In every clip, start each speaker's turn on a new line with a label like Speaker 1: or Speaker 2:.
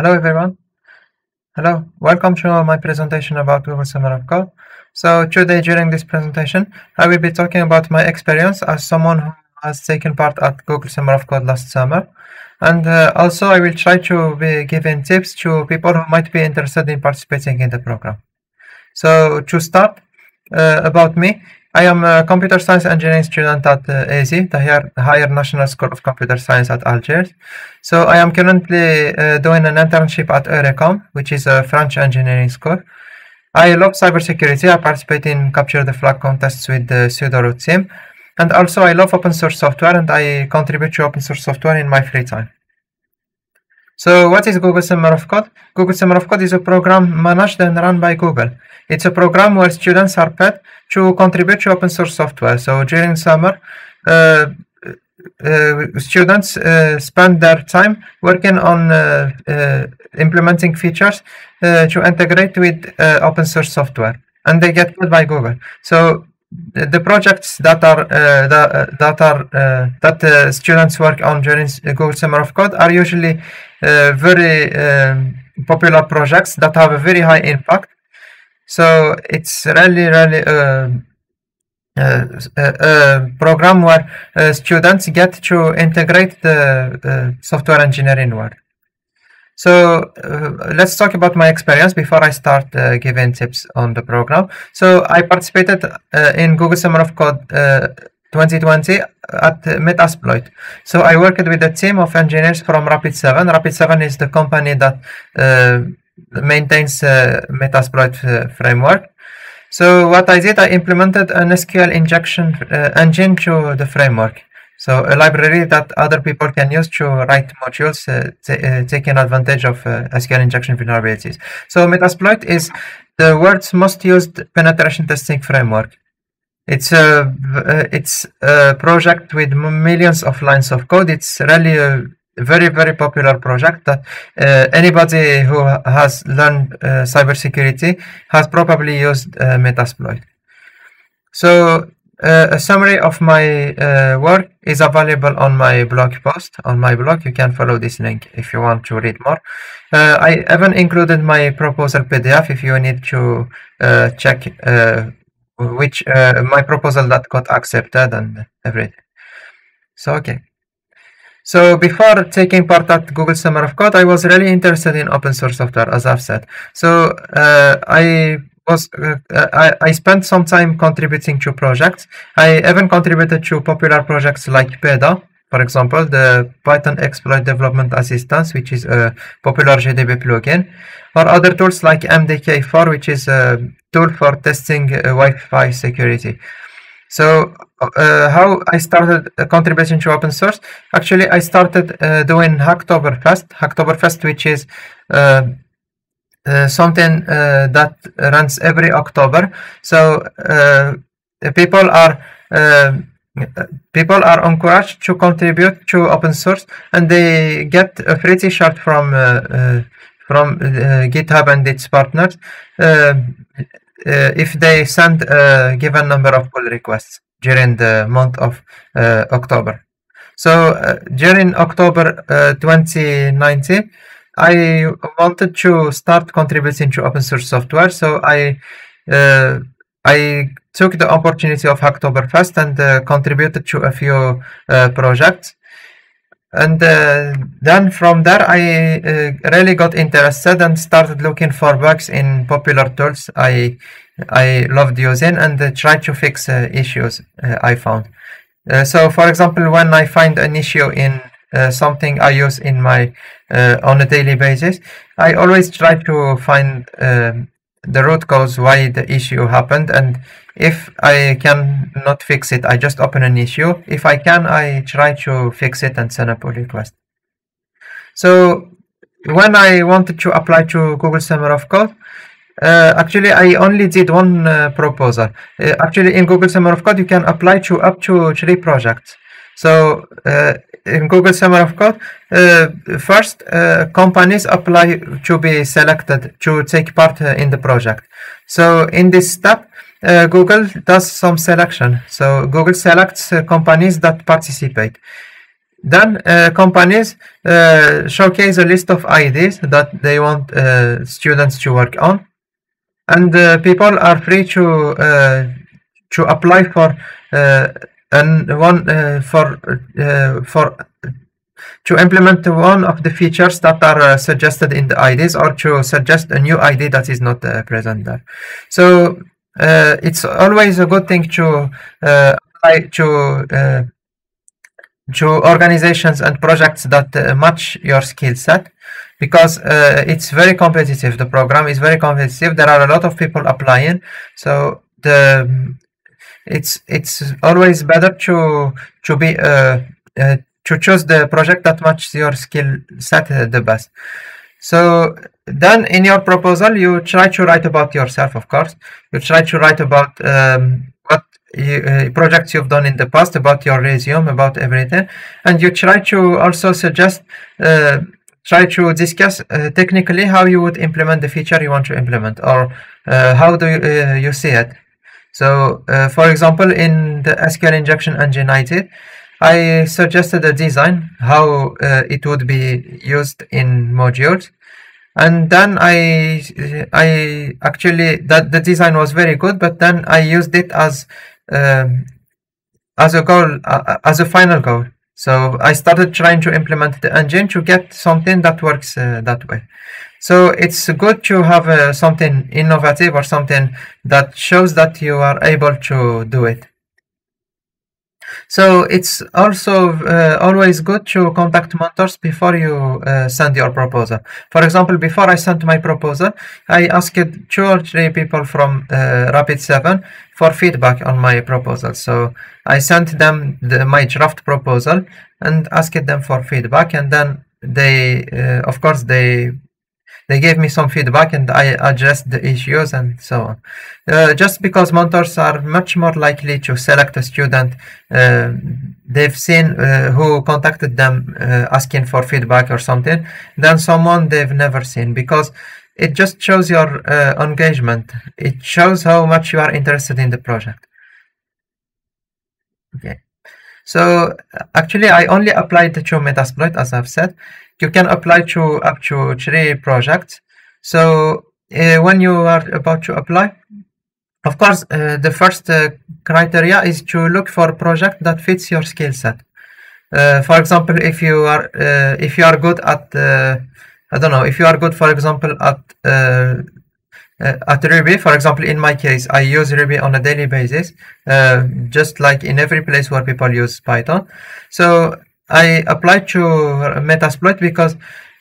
Speaker 1: Hello everyone. Hello, welcome to my presentation about Google Summer of Code. So today during this presentation, I will be talking about my experience as someone who has taken part at Google Summer of Code last summer. And uh, also I will try to be giving tips to people who might be interested in participating in the program. So to start, uh, about me, I am a computer science engineering student at uh, ESI, the higher, National School of Computer Science at Algiers. So I am currently uh, doing an internship at Eurecom, which is a French engineering school. I love cybersecurity. I participate in capture the flag contests with the pseudo team. And also I love open source software and I contribute to open source software in my free time. So what is Google Summer of Code? Google Summer of Code is a program managed and run by Google. It's a program where students are paid to contribute to open source software. So during summer, uh, uh, students uh, spend their time working on uh, uh, implementing features uh, to integrate with open source software, and they get paid by Google. So the projects that are uh, that, uh, that are uh, that students work on during Google Summer of Code are usually very um, popular projects that have a very high impact. So it's really really um, uh, a program where students get to integrate the software engineering world. So uh, let's talk about my experience before I start uh, giving tips on the program. So I participated uh, in Google Summer of Code 2020 uh, at Metasploit. So I worked with a team of engineers from Rapid7. Rapid7 is the company that uh, maintains uh, Metasploit framework. So what I did, I implemented an SQL injection engine to the framework. So a library that other people can use to write modules uh, uh, taking advantage of uh, SQL injection vulnerabilities. So Metasploit is the world's most used penetration testing framework. It's a it's a project with millions of lines of code. It's really a very very popular project that uh, anybody who has learned uh, cybersecurity has probably used uh, Metasploit. So uh, a summary of my uh, work is available on my blog post on my blog you can follow this link if you want to read more uh, i even included my proposal pdf if you need to uh, check uh, which uh, my proposal that got accepted and everything so okay so before taking part at Google Summer of Code, I was really interested in open source software, as I've said. So I was uh, I, I spent some time contributing to projects. I even contributed to popular projects like PEDA, for example, the Python Exploit Development Assistance, which is a popular GDB plugin, or other tools like MDK4, which is a tool for testing uh, Wi-Fi security. So uh, how I started contributing to open source? Actually, I started uh, doing Hacktoberfest, Hacktoberfest, which is uh, uh, something uh, that runs every October. So uh, people are people are encouraged to contribute to open source, and they get a free T-shirt from from GitHub and its partners if they send a given number of pull requests during the month of October. So uh, during October uh, 2019, I wanted to start contributing to open source software, so I uh, I took the opportunity of Hacktoberfest and uh, contributed to a few uh, projects. And uh, then from there, I uh, really got interested and started looking for bugs in popular tools I I loved using and uh, tried to fix issues I found. so, for example, when I find an issue in uh, something I use in my uh, on a daily basis. I always try to find um, the root cause why the issue happened and if I can not fix it I just open an issue. If I can I try to fix it and send a pull request. So when I wanted to apply to Google Summer of Code uh, actually I only did one uh, proposal. Uh, actually in Google Summer of Code you can apply to up to three projects so uh, in Google Summer of Code, uh, first uh, companies apply to be selected to take part uh, in the project. So in this step, uh, Google does some selection. So Google selects uh, companies that participate. then companies showcase a list of ideas that they want students to work on, and people are free to to apply for and one uh, for uh, for to implement one of the features that are uh, suggested in the ideas or to suggest a new idea that is not present there. So it's always a good thing to apply to to organizations and projects that uh, match your skill set because uh, it's very competitive. The program is very competitive. There are a lot of people applying. So the it's it's always better to to be uh, uh to choose the project that matches your skill set the best. So then in your proposal you try to write about yourself of course. You try to write about um, uh, projects you've done in the past, about your resume, about everything, and you try to also suggest, uh, try to discuss uh, technically how you would implement the feature you want to implement, or uh, how do you, uh, you see it. So, uh, for example, in the SQL injection engine I suggested a design how it would be used in modules and then I I actually that the design was very good but then I used it as um, as a goal, uh, as a final goal. So I started trying to implement the engine to get something that works uh, that way. So it's good to have uh, something innovative or something that shows that you are able to do it. So it's also uh, always good to contact mentors before you uh, send your proposal. For example, before I sent my proposal, I asked two or three people from uh, Rapid7 for feedback on my proposal. So I sent them the, my draft proposal and asked them for feedback and then they, uh, of course, they they gave me some feedback and I addressed the issues and so on. Uh, just because mentors are much more likely to select a student uh, they've seen uh, who contacted them uh, asking for feedback or something than someone they've never seen because it just shows your uh, engagement. It shows how much you are interested in the project. Okay. So actually, I only applied to Metasploit, as I've said you can apply to up to three projects. So uh, when you are about to apply, of course, uh, the first uh, criteria is to look for a project that fits your skill set. Uh, for example, if you are uh, if you are good at uh, I don't know if you are good, for example, at at Ruby, for example, in my case, I use Ruby on a daily basis, just like in every place where people use Python. So I applied to Metasploit because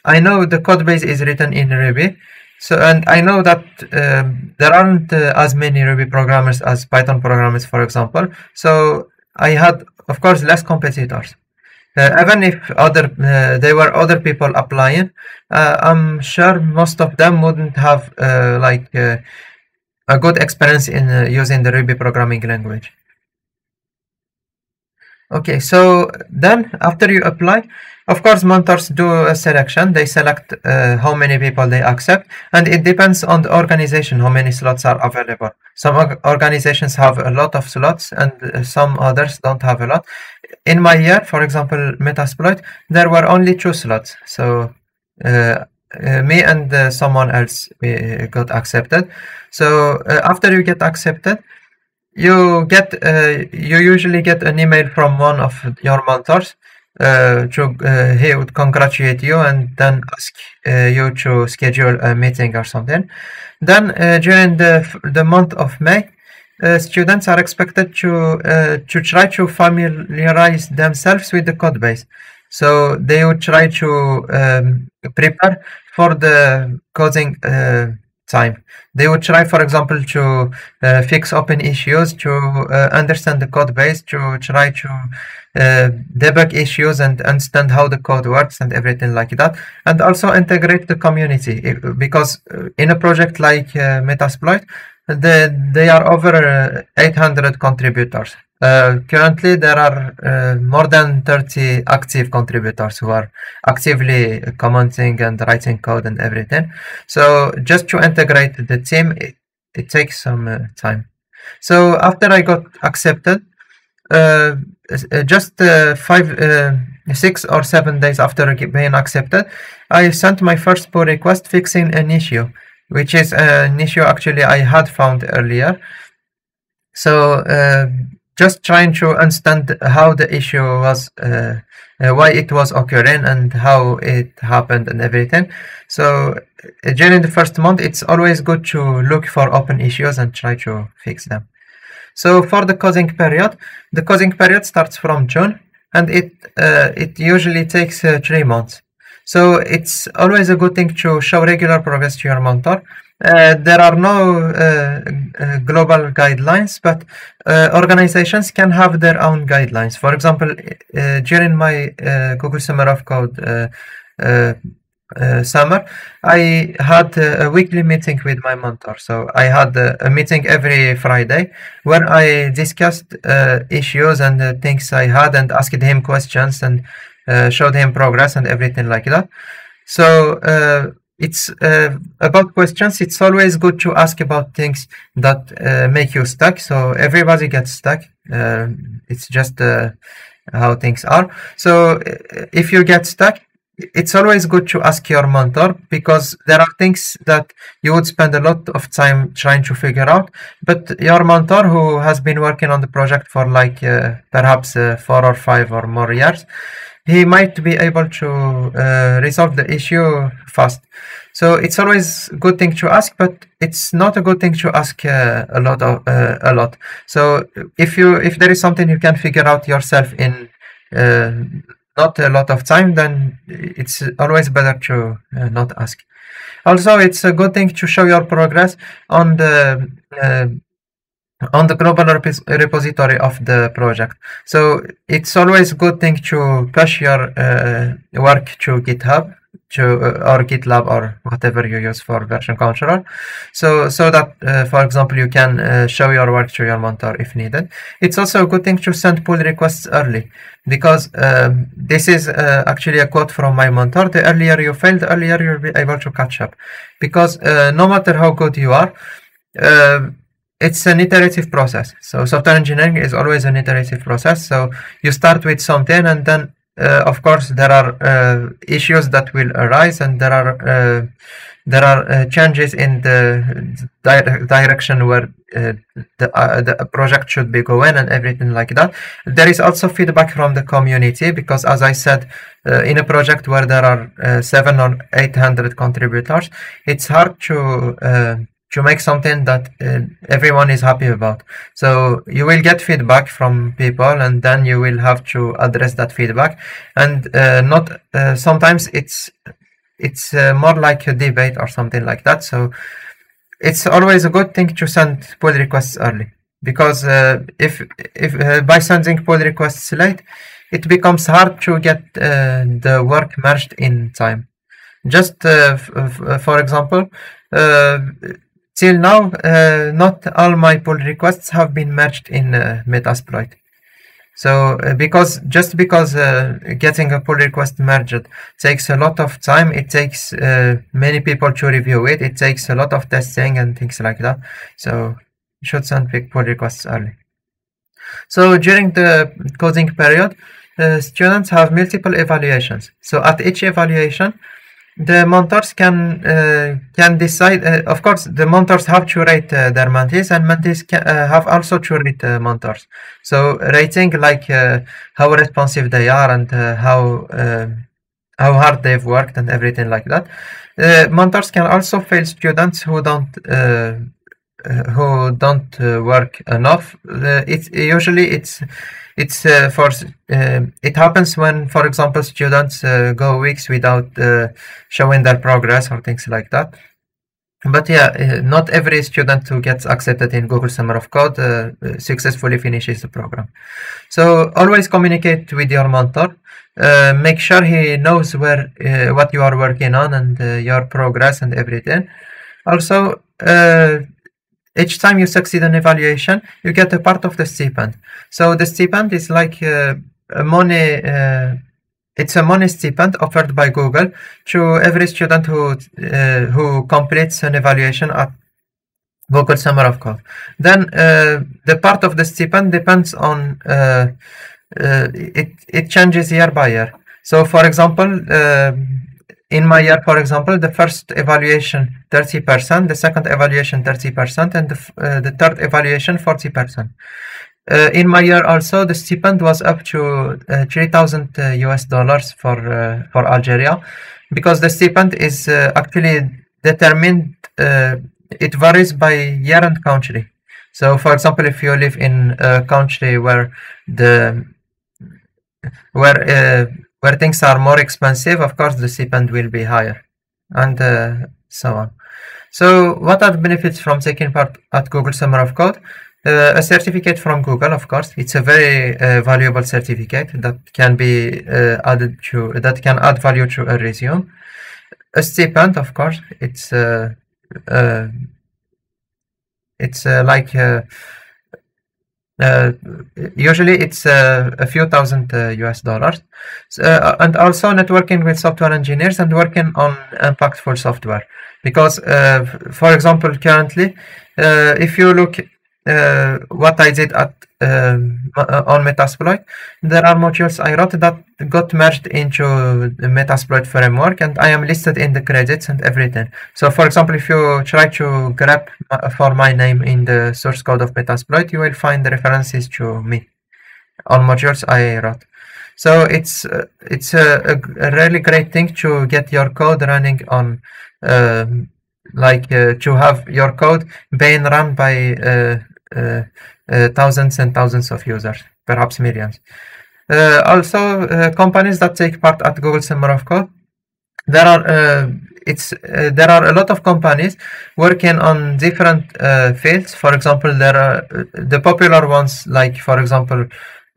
Speaker 1: I know the code base is written in Ruby. So, and I know that um, there aren't uh, as many Ruby programmers as Python programmers, for example. So I had, of course, less competitors. Uh, even if other uh, there were other people applying, uh, I'm sure most of them wouldn't have uh, like uh, a good experience in using the Ruby programming language. Okay, so then after you apply, of course, mentors do a selection. They select uh, how many people they accept, and it depends on the organization how many slots are available. Some organizations have a lot of slots, and uh, some others don't have a lot. In my year, for example, Metasploit, there were only two slots. So uh, uh me and uh, someone else got accepted. So uh, after you get accepted, you get uh, you usually get an email from one of your mentors uh, to uh, he would congratulate you and then ask uh, you to schedule a meeting or something. Then uh, during the the month of may uh, students are expected to to try to familiarize themselves with the code base. So they would try to um, prepare for the coding time. They would try, for example, to uh, fix open issues, to uh, understand the code base, to try to uh, debug issues and understand how the code works and everything like that, and also integrate the community. because uh, in a project like uh, Metasploit, the, they are over uh, 800 contributors. Uh, currently, there are uh, more than 30 active contributors who are actively commenting and writing code and everything. So just to integrate the team, it, it takes some uh, time. So after I got accepted, uh, uh, just five six or seven days after being accepted, I sent my first pull request fixing an issue, which is an issue actually I had found earlier. So uh, just trying to understand how the issue was, uh, uh, why it was occurring and how it happened and everything. So uh, during the first month, it's always good to look for open issues and try to fix them. So for the coding period, the coding period starts from June and it uh, it usually takes three months. So it's always a good thing to show regular progress to your mentor. Uh, there are no uh, uh, global guidelines, but uh, organizations can have their own guidelines. For example, during my Google Summer of Code summer, I had a weekly meeting with my mentor. So I had a, meeting every Friday where I discussed issues and things I had and asked him questions and showed him progress and everything like that. So it's uh, about questions. It's always good to ask about things that make you stuck. So everybody gets stuck. it's just how things are. So if you get stuck, it's always good to ask your mentor because there are things that you would spend a lot of time trying to figure out but your mentor who has been working on the project for like uh, perhaps uh, four or five or more years he might be able to uh, resolve the issue fast so it's always a good thing to ask but it's not a good thing to ask uh, a lot of uh, a lot so if you if there is something you can figure out yourself in uh, not a lot of time, then it's always better to uh, not ask. Also, it's a good thing to show your progress on the uh, on the global rep repository of the project. So it's always a good thing to push your uh, work to GitHub to uh, or GitLab or whatever you use for version control. So so that uh, for example you can uh, show your work to your mentor if needed. It's also a good thing to send pull requests early because um, this is uh, actually a quote from my mentor. The earlier you fail, the earlier you'll be able to catch up because uh, no matter how good you are. Uh, it's an iterative process. So software engineering is always an iterative process. So you start with something and then uh, of course there are uh, issues that will arise and there are uh, there are changes in the di direction where the, the project should be going and everything like that. There is also feedback from the community because as I said, in a project where there are seven or eight hundred contributors, it's hard to to make something that uh, everyone is happy about. So you will get feedback from people and then you will have to address that feedback. And uh, not uh, sometimes it's it's uh, more like a debate or something like that. So it's always a good thing to send pull requests early because uh, if if uh, by sending pull requests late, it becomes hard to get the work merged in time. Just for example, Till now, uh, not all my pull requests have been merged in uh, Metasploit. So uh, because just because uh, getting a pull request merged takes a lot of time, it takes uh, many people to review it. It takes a lot of testing and things like that. So you should send big pull requests early. So during the coding period, uh, students have multiple evaluations. So at each evaluation, the mentors can uh, can decide. Uh, of course, the mentors have to rate uh, their mentees, and mentees can, uh, have also to rate uh, mentors. So rating like uh, how responsive they are and how how hard they've worked and everything like that. mentors can also fail students who don't who don't work enough. it's usually it's it's uh, for uh, it happens when for example students uh, go weeks without uh, showing their progress or things like that. But yeah uh, not every student who gets accepted in google summer of code successfully finishes the program. So always communicate with your mentor. Make sure he knows where what you are working on and your progress and everything. Also each time you succeed in evaluation, you get a part of the stipend. So the stipend is like a money. Uh, it's a money stipend offered by Google to every student who uh, who completes an evaluation at Google Summer of Code. Then uh, the part of the stipend depends on uh, uh, it it changes year by year. So, for example, in my year, for example, the first evaluation 30%, the second evaluation 30%, and the, uh, the third evaluation 40%. Uh, in my year also, the stipend was up to uh, 3,000 US dollars for for Algeria, because the stipend is actually determined. it varies by year and country. So, for example, if you live in a country where the where uh, where things are more expensive, of course, the stipend will be higher, and uh, so on. So, what are the benefits from taking part at Google Summer of Code? Uh, a certificate from Google, of course, it's a very uh, valuable certificate that can be uh, added to that can add value to a resume. A stipend, of course, it's uh, it's like uh, usually it's uh, a few thousand US uh, dollars. So, and also networking with software engineers and working on impactful software. Because, for example, currently, if you look uh, what I did at uh, on Metasploit, there are modules I wrote that got merged into the Metasploit framework, and I am listed in the credits and everything. So, for example, if you try to grep for my name in the source code of Metasploit, you will find references to me on modules I wrote. So it's uh, it's a, a, really great thing to get your code running on. Um, like uh, to have your code being run by uh, uh, uh, Uh, uh, thousands and thousands of users, perhaps millions. Uh, also, uh, companies that take part at Google Summer of Code, there are it's uh, there are a lot of companies working on different uh, fields. For example, there are uh, the popular ones like, for example,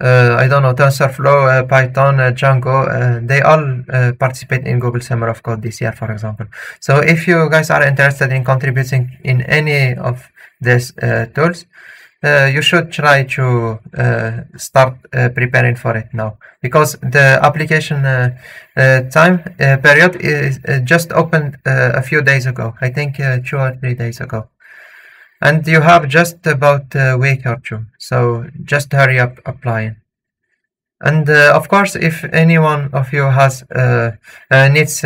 Speaker 1: I don't know, TensorFlow, Python, Django. they all participate in Google Summer of Code this year, for example. So if you guys are interested in contributing in any of these tools, uh, you should try to uh, start uh, preparing for it now. Because the application uh, uh, time uh, period is just opened a few days ago. I think two or three days ago. And you have just about a week or two. So just hurry up applying. And of course if anyone of you has needs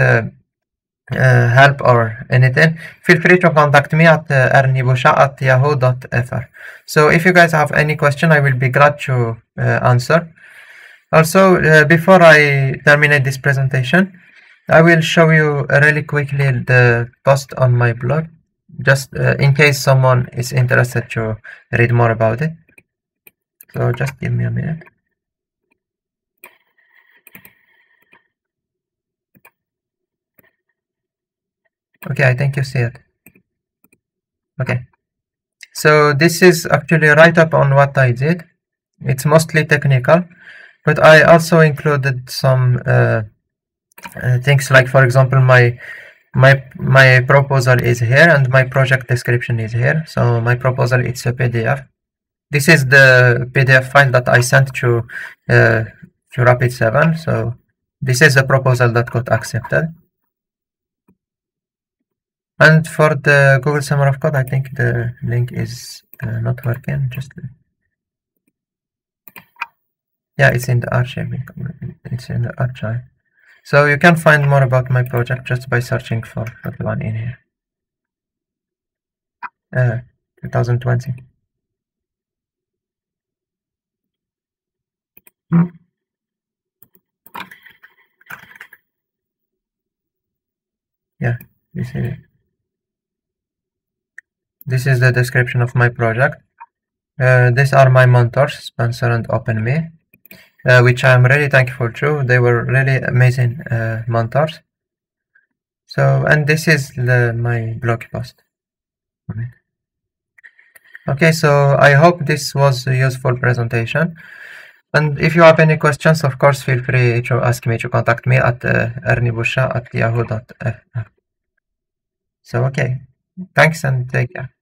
Speaker 1: uh, help or anything, feel free to contact me at uh, rniboucha at yahoo.fr. So if you guys have any question, I will be glad to uh, answer. Also, uh, before I terminate this presentation, I will show you really quickly the post on my blog, just in case someone is interested to read more about it. So just give me a minute. Okay, I think you see it. Okay. So this is actually a write-up on what I did. It's mostly technical, but I also included some uh, uh, things like, for example, my my my proposal is here and my project description is here. So my proposal it's a PDF. This is the PDF file that I sent to uh, to Rapid7. So this is the proposal that got accepted. And for the Google Summer of Code, I think the link is uh, not working. Just yeah, it's in the archive. It's in the archive. So you can find more about my project just by searching for one in here. Uh, 2020. Yeah, you see it. This is the description of my project. Uh, these are my mentors, Spencer and OpenMe, uh, which I'm really thankful to. They were really amazing uh, mentors. So, and this is the, my blog post. Okay, so I hope this was a useful presentation. And if you have any questions, of course, feel free to ask me to contact me at uh, rniboucha at yahoo.fr. So, okay, thanks and take care.